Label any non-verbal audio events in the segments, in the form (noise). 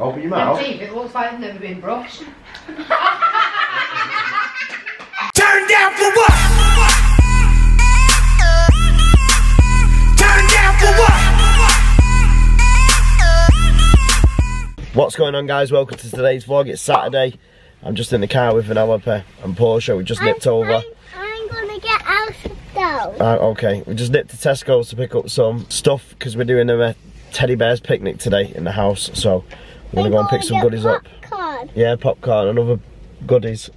Open your mouth. Teeth, it looks like it's never been brushed. Turn down for what? Turn down for what? What's going on guys? Welcome to today's vlog. It's Saturday. I'm just in the car with Vanellope and Portia. We just nipped over. I'm, I'm gonna get out of though. Uh, okay, we just nipped to Tesco's to pick up some stuff because we're doing a teddy bears picnic today in the house. So we're gonna go and pick some goodies up. Popcorn, Yeah, popcorn and other goodies.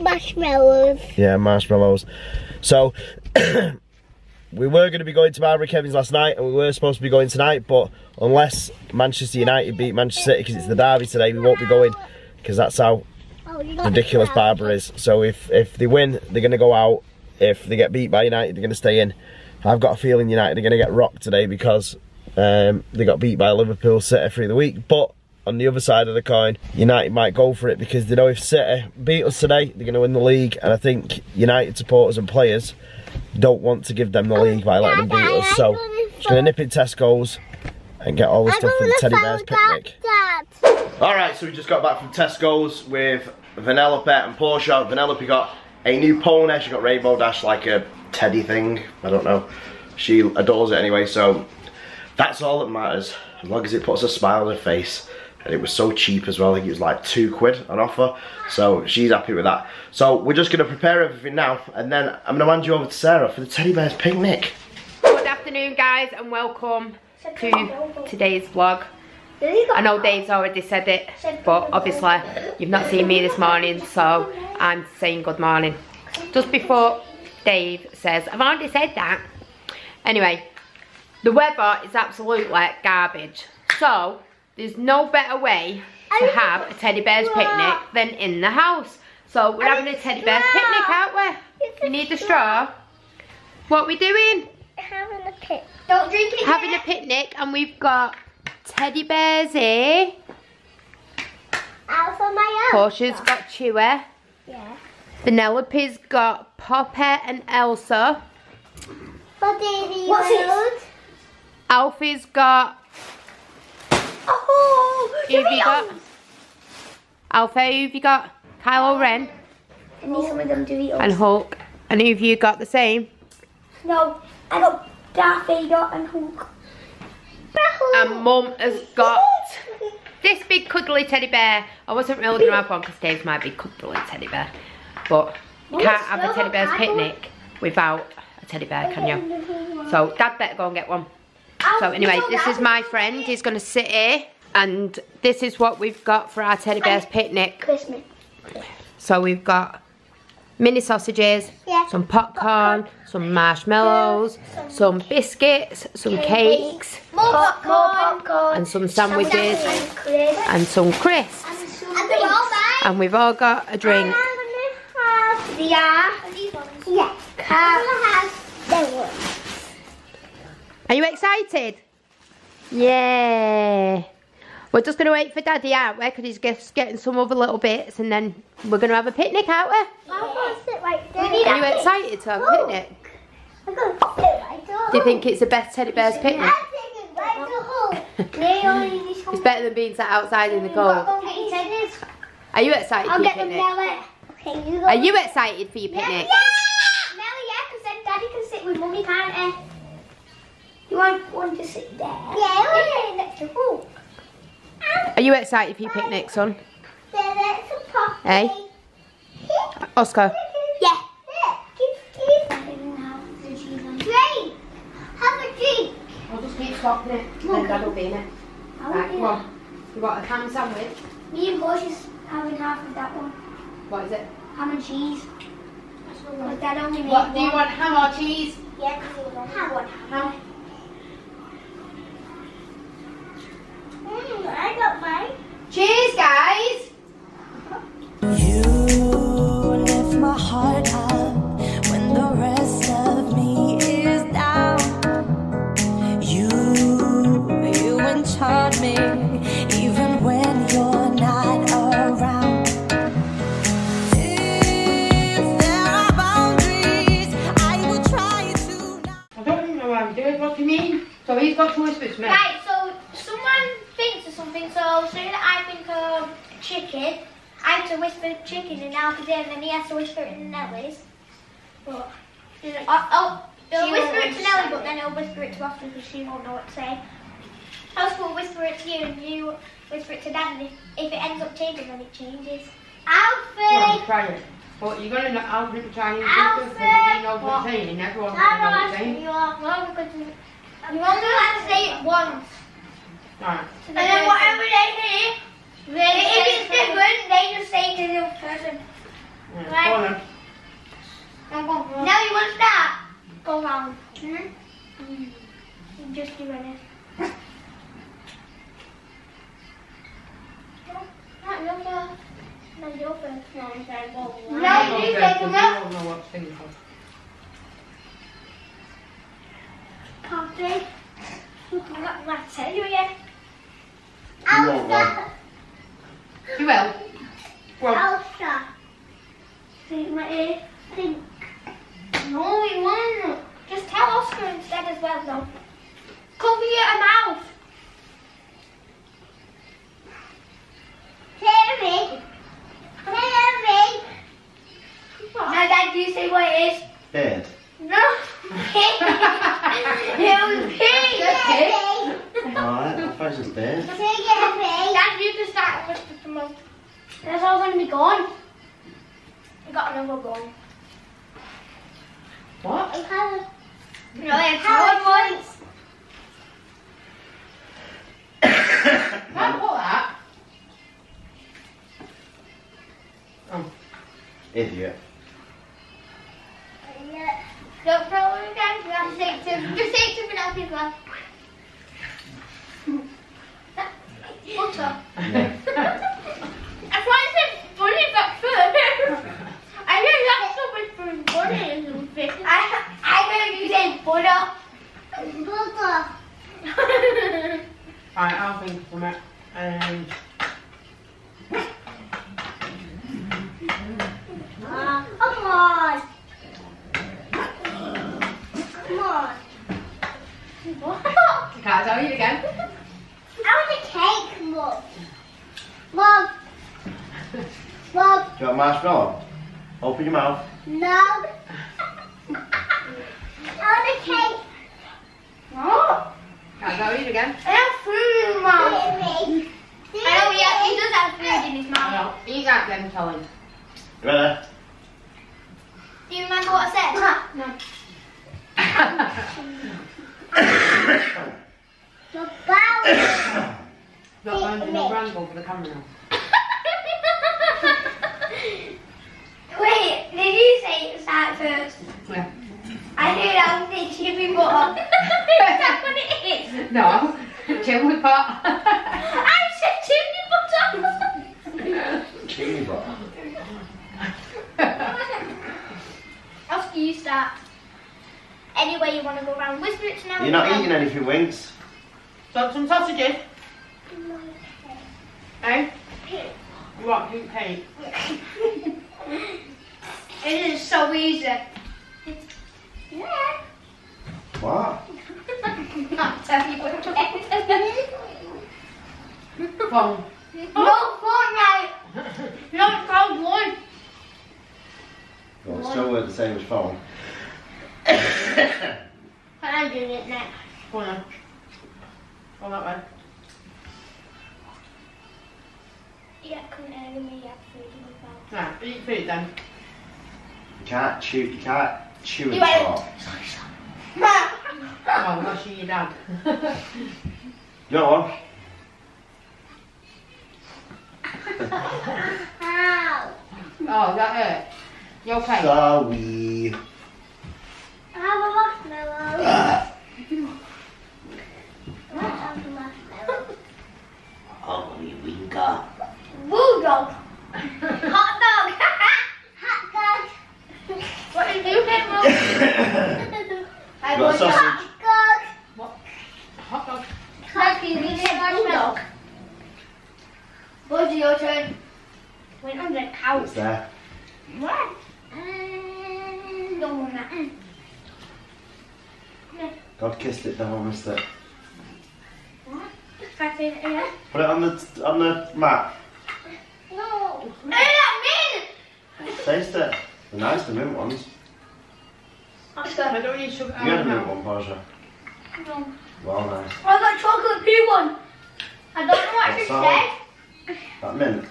marshmallows. Yeah, marshmallows. So (coughs) we were going to be going to Barbara Kevin's last night, and we were supposed to be going tonight. But unless Manchester United beat Manchester City because it's the derby today, we won't be going because that's how Oh, ridiculous. Barbara is. So if if they win, they're going to go out. If they get beat by United, they're going to stay in. I've got a feeling United are going to get rocked today because um, they got beat by Liverpool City through the week. But on the other side of the coin, United might go for it because they know if City beat us today, they're going to win the league. And I think United supporters and players don't want to give them the league by letting them beat us. So just going to nip in Tesco's and get all the I'm stuff for the Teddy Bears picnic. Alright, so we just got back from Tesco's with Vanellope and Portia. Vanellope got a new pony. She got Rainbow Dash like a teddy thing. I don't know. She adores it anyway, so that's all that matters. As long as it puts a smile on her face. And it was so cheap as well. I think it was like two quid on offer. So she's happy with that. So we're just going to prepare everything now. And then I'm going to hand you over to Sarah for the teddy bears picnic. Good afternoon, guys, and welcome to today's vlog. I know Dave's already said it, but obviously you've not seen me this morning, so I'm saying good morning. Just before Dave says, I've already said that. Anyway, the weather is absolutely garbage. So, there's no better way to have a teddy bears picnic than in the house. So, we're having a teddy bears picnic, aren't we? You need the straw. What we doing? Having a pit. Don't drink it. having a picnic and we've got teddy bears here. Out for my own. Portia's got Chewy. Yeah. Vanellope's got Poppy and Elsa. But what's it? Alfie's got. Oh, Who have you got? Alfie, who have you got? Kylo Ren I need some of them Doritos. and Hulk. And who have you got the same? No, I got Darth Vader and Hulk. And Mum has got this big cuddly teddy bear. I wasn't really going to have one because Dave's my big cuddly teddy bear. But you can't have a teddy bear's picnic without a teddy bear, can you? So Dad better go and get one. So anyway, this is my friend. He's going to sit here. And this is what we've got for our teddy bear's picnic. Christmas. So we've got mini sausages, Yeah. some popcorn, some marshmallows, some biscuits, some cakes, More popcorn. popcorn. and some sandwiches, And crisps. and some crisps. And they're all mine. And we've all got a drink. Yeah. Yeah. I'm gonna have them ones. Are you excited? Yeah. We're just going to wait for Daddy, aren't we? Eh, because he's just getting some other little bits and then we're going to have a picnic, aren't we? I'm gonna sit right there. Are you excited to have a picnic? I'm gonna sit right there. Do you think it's the best teddy bear's picnic? I'm taking right to home. Naomi, this It's better than being sat outside in the cold. Are you excited I'll for your picnic? now. Eh. Okay, you go. Are you excited for your picnic? yeah. Now, yeah, because then Daddy can sit with Mummy, can't he? You want to sit there? Yeah, I want next to Hulk. Are you excited for your picnic, son? There, that's a puppy. Hey? Oscar? Yeah. Drink. Have a drink. I'll just keep stopping it. Then Dad will be in it. Right, come on. You got a ham sandwich? Me and Portia's having half of that one. What is it? Ham and cheese. Because Dad only made What, do you want ham or cheese? Yeah, because he only had ham. Ham. He'll whisper it to Nellie, understand but then he'll whisper it to Austin because she won't know what to say. Else will whisper it to you, and you whisper it to Dad. And if, if it ends up changing, then it changes. Well, try it. But you're gonna know how to try and do this because he knows what he's saying and everyone's gonna know what he's saying. you are. No, because you, you only have to say it once. Right. And then whatever they hear, they if it's different, they just say it to the other person. Yeah. Right. Go on then. Now you want to start? Go round. Hmm? You Just do it. Not your first. No, your first. No, I'm saying go You No, you go take first, them 'cause up. You don't know what to think of. Coffee. Let's tell you again. You won't know. You will. Well, Elsa. Think my ear. Think. No, we won't. Just tell Oscar instead as well, though. Cover your mouth. Hear me. Hear me. Now, Dad, do you say what it is? Beard. No. it was pig. Alright, I thought it was beard. Dad, you can start with the most. That's all going to be gone. I got another gun. what? No, it's hard ones. Can't put that. Oh. Idiot. Don't throw it again. You have to say it to Just say it to something else as well. Yeah. (laughs) That's why I said bunny got first. I know that's so much for bunny or something. I, I know you said butter. Butter. Right, I'll think from it. Um, Come on. Come on. What? can't tell you again. I want a cake, Mum. Mum. Mum. Do you want marshmallow? Open your mouth. No. (laughs) Oh. I want a cake. No. Can't tell you again. I have food in my mouth. I know, yeah, he does have food in his mouth. No, eat that then, tell him. You ready? Do you remember what I said? No. (coughs) (coughs) The bow. (coughs) Not going to no wrangle for the camera now. Wait, did you say it start first? Yeah. I knew that was the chili butter. Is that what it is? No, chili pot. I said chili butter. Chili butter. Oscar, you start. Any way you want to go around. Whisper it to now. You're not eating anything, Winks. so, some sausages. Eh? What? You cake. (laughs) It is so easy. Yeah. What? (laughs) Not tell you what Phone. No, Fortnite. No, it's called one. Well, it's still worth the same as phone. (coughs) I'm doing it next. Go on then. Go that way. Yeah, come here with me. Yeah, food in the mouth. Eat food then. You can't chew. You can't chew You in wait. fork. Oh, unless you're your dad. You want one? Ow. oh, that hurt. You okay? Sorry. I have a marshmallow. (laughs) Ah. Let's have a marshmallow. Ugly winker. Bulldog. Hot dog. Hot dog. What did you get, Mum? I Got want sausage. hot dog. Hot dog. Lucky, we get marshmallow. Buzzy, your turn. Went on the couch. It's there. What? Mm, don't want that. Mm. God kissed it, don't missed it. What? Just press say it again? Put it on the on the mat. No. Hey, that Taste it. They're nice, the mint ones. mean. I don't need sugar. You had a mint one, Portia. No. Well, nice. Oh, I got chocolate pea one. I don't know what What's she that? said. That mint.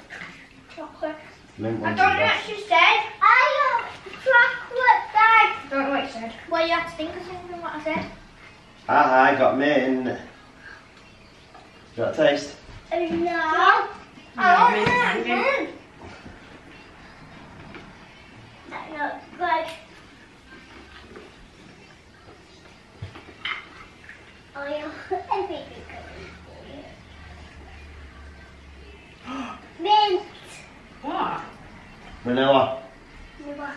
Chocolate. Mint I don't know what best. she said. I got chocolate bag. I don't know what she said. Well, you have to think of something what I said. I got mint. You got a taste? No. I don't know what it is. That looks good. Oh, yeah. I think it's good. (gasps) Mint. What? Vanilla. Vanilla.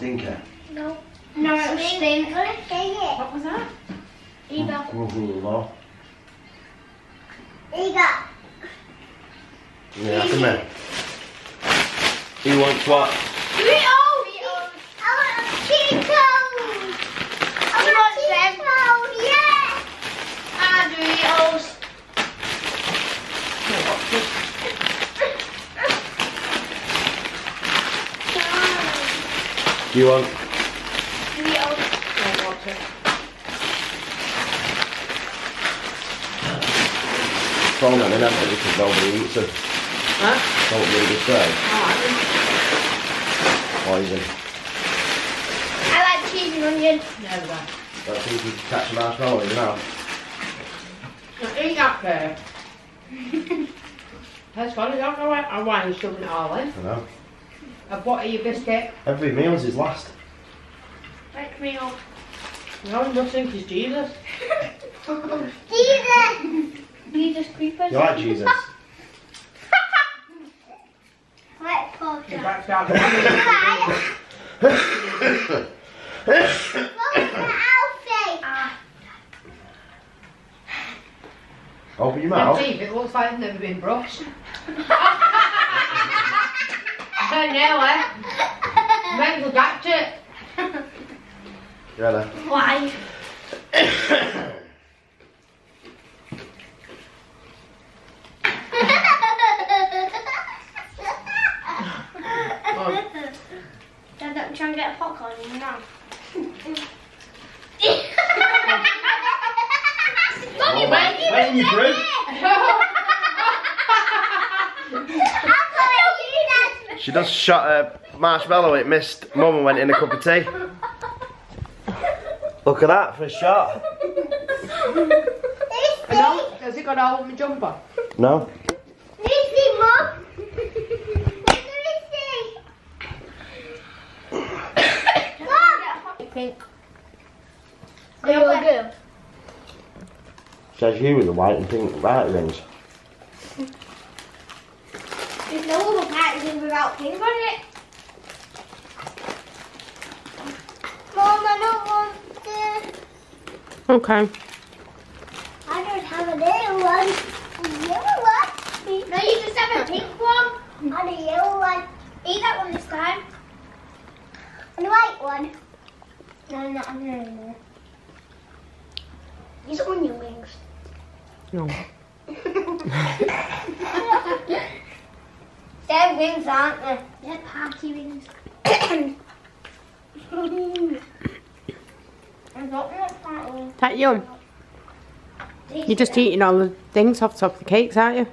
Stinker. No. No, it was stinker. What was that? Eva. Google Eva. Yeah, that's a mint. Who wants what? Oh, Cheetos. I want a Cheetos. I want Cheetos. Yeah. Ah, Doritos. Do you want? Doritos. Don't want it. Phone them in, haven't they? Because nobody eats them. Huh? Don't really say. Alright. Poison. I like cheese and onion. Never. That's easy to catch a marshmallow in your mouth. Now eat that first. (laughs) That's funny, I don't know why, why you're shoving it all in. I know. I've bought you biscuit. Every meal's his last. Like me up. No one just think he's Jesus. Jesus. Jesus creepers. You like Jesus? (laughs) Like Your Portia. back's down. Open your Them mouth. teeth, it looks like they've never been brushed. (laughs) Nearly. Mental gadget. Ready? Why? Dad, don't try and get a popcorn in your mouth. Mommy, Oh, why you when you brew. She just shot a marshmallow, it missed mum and went in a cup of tea. Look at that for a shot. No, has it got a hole in my jumper? No. Lizzie, Mum. Lizzie. Pink. Go, go. Says you with the white and pink right rings. There's no other packaging without pink on it. Mom, I don't want the. Okay. I don't have a little one. A yellow one. No, you just have a pink one. And a yellow one. Eat that one this time. And a white one. No, not no. These are onion wings. No. (laughs) (laughs) They're wings, aren't uh, they? They're party wings. (coughs) I don't want party wings. That yum. You're just eating all the things off the top of the cakes, aren't you?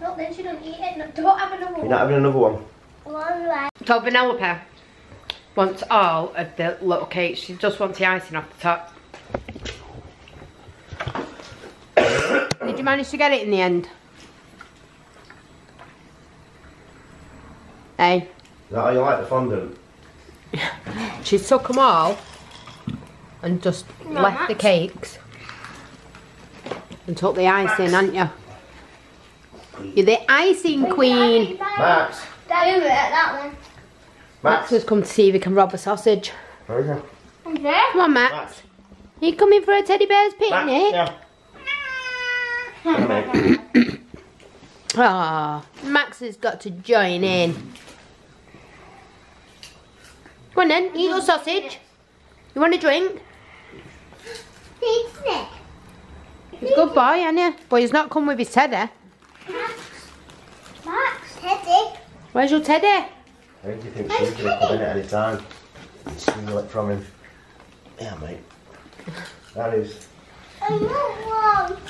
No, then she don't eat it. No, don't have another You're one. not having another one? One right. So Vanellope wants all of the little cakes. She just wants the icing off the top. (coughs) Did you manage to get it in the end? Hey, Is that how you like the fondant? (laughs) she took them all and just No, left the cakes and took the icing, hadn't you? You're the icing queen. Max! Daddy, look at that one. Max Max! has come to see if he can rob a sausage. Okay. Okay. Come on, Max. Max! you coming for a teddy bear's Max! picnic? Yeah. Come. Ah, Max has got to join in. Come on then, eat your sausage. You want a drink? It's it. He's a good boy, ain't he? But he's not come with his teddy. Max, Teddy. Where's your teddy? I think you think she can come in at any time. Steal it from him. Yeah, mate. That is. I want one.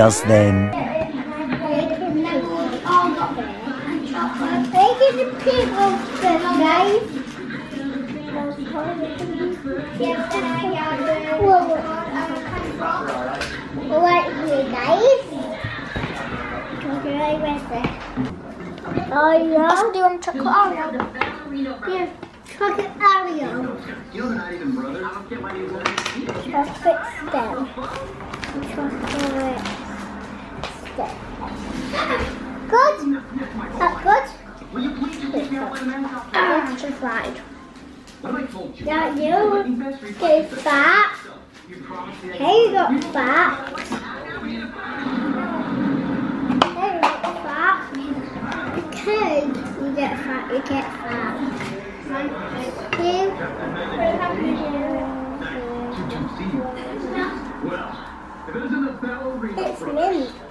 Just then. Making the people guys. What you guys? Okay, where's it? Oh yeah. do you want chocolate Oreo? Yeah, chocolate Oreo. Chocolate stem. Chocolate stem. Good. That's good. That's just right. Yeah, you get fat. Hey, you got fat. Hey, you got fat. Because you get fat, you get fat. It's mint.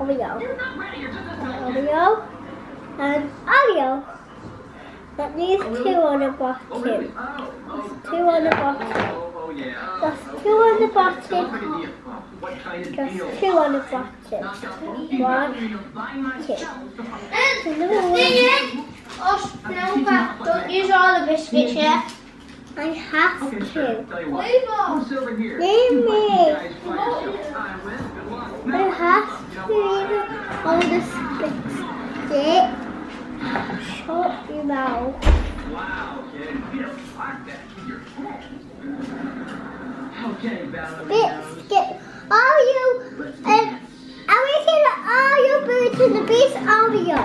Oreo. Oreo. And Oreo. That two on the bottom. That's two on the bottom. That's two on the bottom. Just two on the bottom. One, two. Another one. Oh, Don't use all the biscuits yet. I have to. Leave Name me. I have to eat all the stick. Shut your mouth. Biscuit. Are you? Um, are we gonna? Are you Beauty and the Beast? Oreo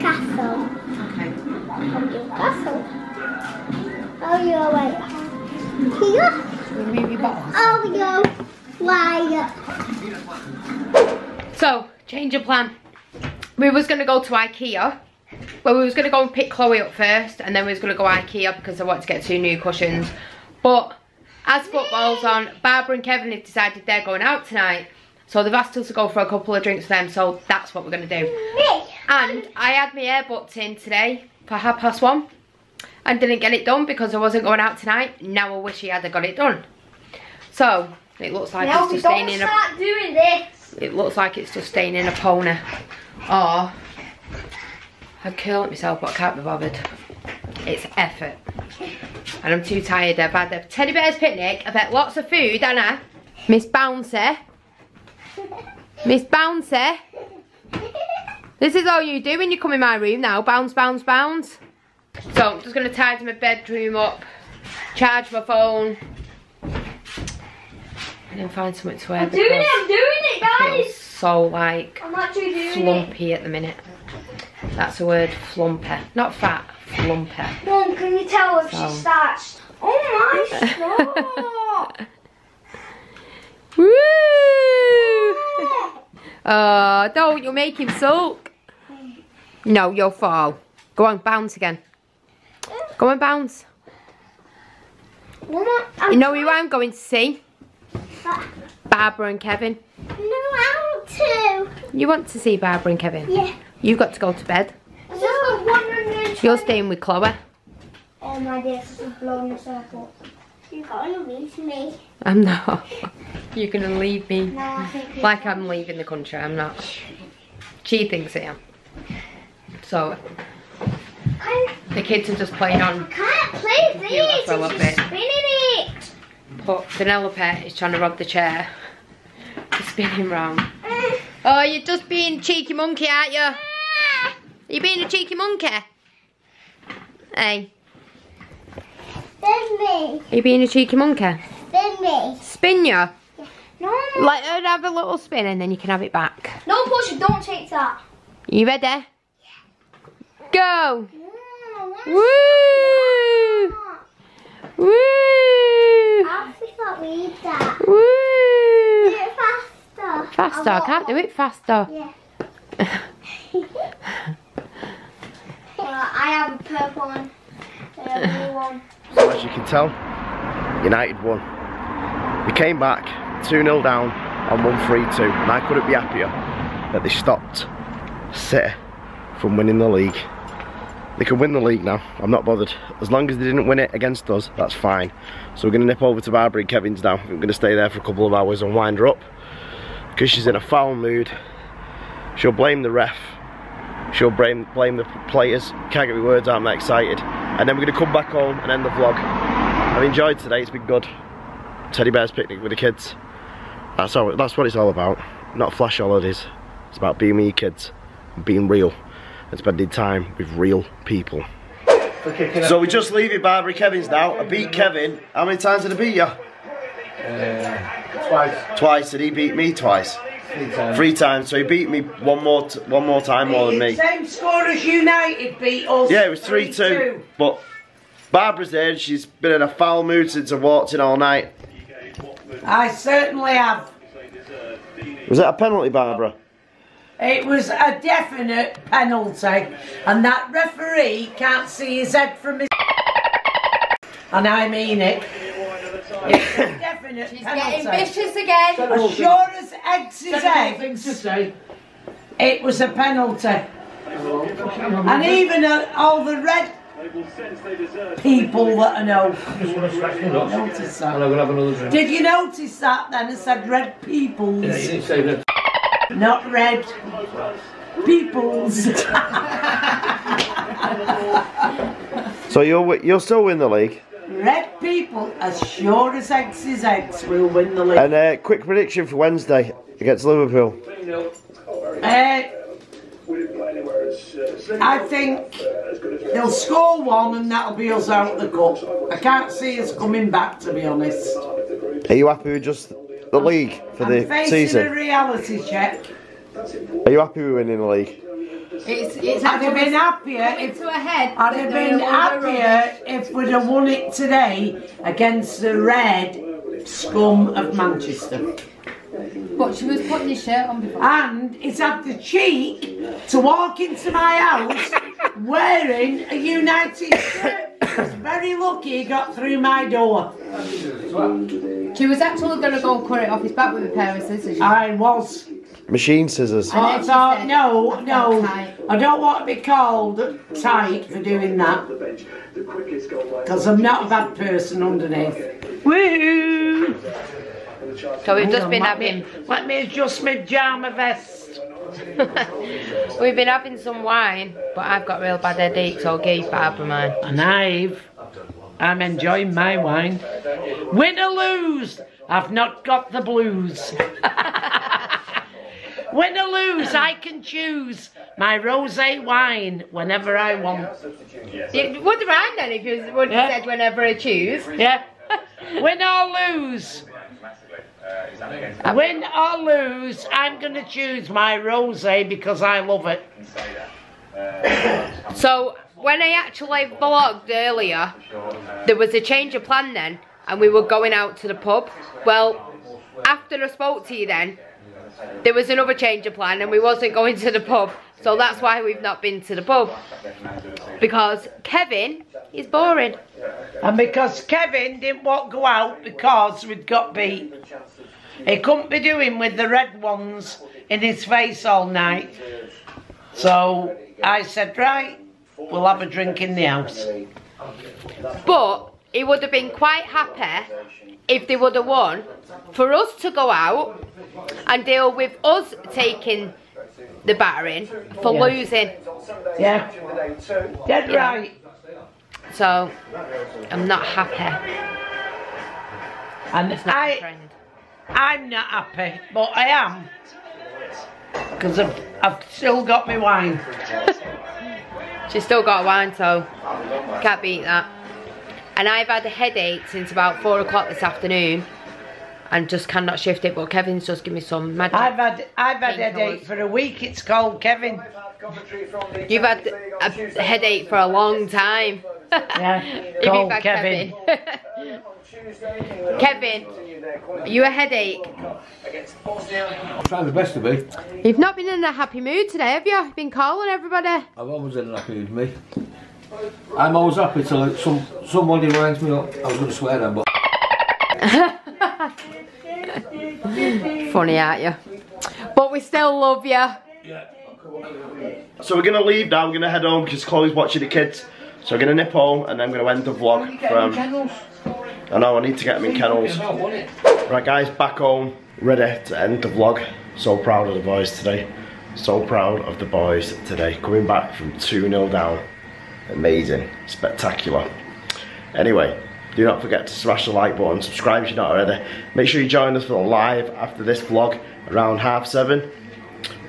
castle. Okay. Oreo castle. Oreo wait. Here. Remove your wire. So, change of plan. We was going to go to Ikea. Well, we was going to go and pick Chloe up first. And then we was going to go Ikea because I wanted to get two new cushions. But, as football's on, Barbara and Kevin have decided they're going out tonight. So they've asked us to go for a couple of drinks with them. So that's what we're going to do. And I had my hair booked in today for half past one. And didn't get it done because I wasn't going out tonight. Now I wish he had got it done. So, it looks like Now it's just staying in a start doing this. it looks like it's just staying in a pony. Or oh, I'd curl it myself but I can't be bothered. It's effort. And I'm too tired. I've had a teddy bear's picnic. I've had lots of food, haven't I? Miss Bouncer. Miss Bouncer. This is all you do when you come in my room now. Bounce, bounce, bounce. So I'm just going to tidy my bedroom up. Charge my phone. And then find something to wear. I'm doing it, I'm doing it, guys. so like I'm actually doing it. flumpy at the minute. That's the word flumper. Not fat, flumper. Mum, can you tell if So. she starts? Oh my (laughs) stop! Woo! Uh, oh, don't, you'll make him sulk. No, you'll fall. Go on, bounce again. Go on, bounce. You know who I'm going to see? Barbara and Kevin. no, I want to. You want to see Barbara and Kevin? Yeah. You've got to go to bed. I've just got 120. You're staying with Chloe. Oh my dear, this is blowing a circle. You're going to leave me. I'm not. You're going to leave me. No, I think Like I'm leaving the country, I'm not. She thinks I am. So, the kids are just playing on. I can't play this. Yeah, for a little bit. spinning it. But Vanellope is trying to rob the chair. To spin him round. Eh. Oh, you're just being cheeky monkey, aren't you? Ah. Are you being a cheeky monkey? Hey, Spin me. are you being a cheeky monkey? Spin me. Spin you. No. Let her have a little spin and then you can have it back. No, Portia, don't take that. You ready? Go! Woo! Woo! Woo! That. Woo! Do it faster. Faster, I can't do it faster. Yeah. (laughs) (laughs) Well, I have a purple one. and (laughs) one. So as you can tell, United won. We came back 2-0 down and won 3-2 and I couldn't be happier that they stopped City from winning the league. They can win the league now, I'm not bothered. As long as they didn't win it against us, that's fine. So we're going to nip over to Barbara and Kevin's now. We're going to stay there for a couple of hours and wind her up. Because she's in a foul mood. She'll blame the ref. She'll blame, blame the players. Can't get my words out, I'm that excited. And then we're going to come back home and end the vlog. I've enjoyed today, it's been good. Teddy bear's picnic with the kids. That's all, that's what it's all about. Not flash holidays. It's about being with your kids and being real and spending time with real people. So we just leave it Barbara Kevin's now. I beat Kevin. How many times did I beat you? Uh, twice. Twice. Did he beat me twice? Three times. So he beat me one more t- one more time more than me. Same score as United beat us. Yeah, it was 3 2. But Barbara's there she's been in a foul mood since I walked in all night. I certainly have. Was that a penalty, Barbara? It was a definite penalty, and that referee can't see his head from his. And I mean it. It's a definite penalty. vicious again. As sure as eggs is eggs, it was a penalty. And even uh, all the red people that I know. Notice that. Did you notice that then? It said red peoples, not red peoples. So you'll wi- you'll still win the league. Red people, as sure as eggs is eggs, will win the league. And uh, quick prediction for Wednesday against Liverpool. Uh, I think they'll score one and that'll be us out of the cup. I can't see us coming back, to be honest. Are you happy with just the league for I'm the facing a season? reality check. Are you happy with winning the league? It's, it's I'd have been happier if to a head. I'd have been happier if we'd have won it today against the red scum of Manchester. But she was putting his shirt on before. And it's had the cheek to walk into my house wearing a United shirt. He's very lucky he got through my door. She was actually going to go and cut it off his back with a pair of scissors. I was. Machine scissors. Oh, and then I thought, no, no. I don't want to be called tight for doing that. Because I'm not a bad person underneath. Woo! So we've just been on, let me- having, Let me adjust my pyjama vest. (laughs) we've been having some wine, but I've got real bad headache, so I'll give Barbara mine. And I've, I'm enjoying my wine. Win or lose, I've not got the blues. (laughs) Win or lose, I can choose my rosé wine whenever I want. It would rhyme then if you would have Yeah. said whenever I choose. Yeah. (laughs) Win or lose. Win or lose, I'm going to choose my rosé because I love it. So when I actually vlogged earlier, there was a change of plan then, and we were going out to the pub. Well, after I spoke to you then, there was another change of plan and we wasn't going to the pub. So that's why we've not been to the pub. Because Kevin is boring. And because Kevin didn't want to go out because we'd got beat. He couldn't be doing with the red ones in his face all night. So I said, right, we'll have a drink in the house. But he would have been quite happy if they would have won for us to go out and deal with us taking the battering for Yeah. losing. Yeah. Dead Yeah. right. So I'm not happy. And It's not I. I'm not happy, but I am. Because I've, I've still got my wine. She's still got wine, so can't beat that. And I've had a headache since about four o'clock this afternoon, and just cannot shift it. But Kevin's just given me some magic. I've had I've had Painkillers. headache for a week. It's called Kevin. You've had a headache for a long time. Yeah, If (laughs) you've called had Kevin. Kevin, (laughs) are you a headache? Trying my best to be. You've not been in a happy mood today, have you? Been calling everybody. I've always been in a happy with me. I'm always happy till some somebody winds me up. I was going to swear then, but (laughs) Funny, aren't you? But we still love you. So we're gonna leave now, we're gonna head home because Chloe's watching the kids. So we're gonna nip home and then I'm gonna end the vlog from I know I need to get them in kennels. Right guys, back home, ready to end the vlog. So proud of the boys today. So proud of the boys today. Coming back from 2-0 down. Amazing. Spectacular. Anyway, do not forget to smash the like button, subscribe if you're not already. Make sure you join us for the live after this vlog around half seven.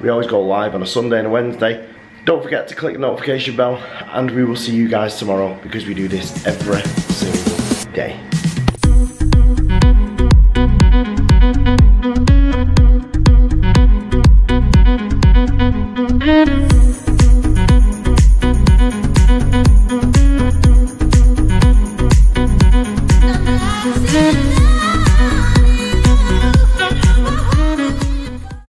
We always go live on a Sunday and a Wednesday. Don't forget to click the notification bell and we will see you guys tomorrow because we do this every single day.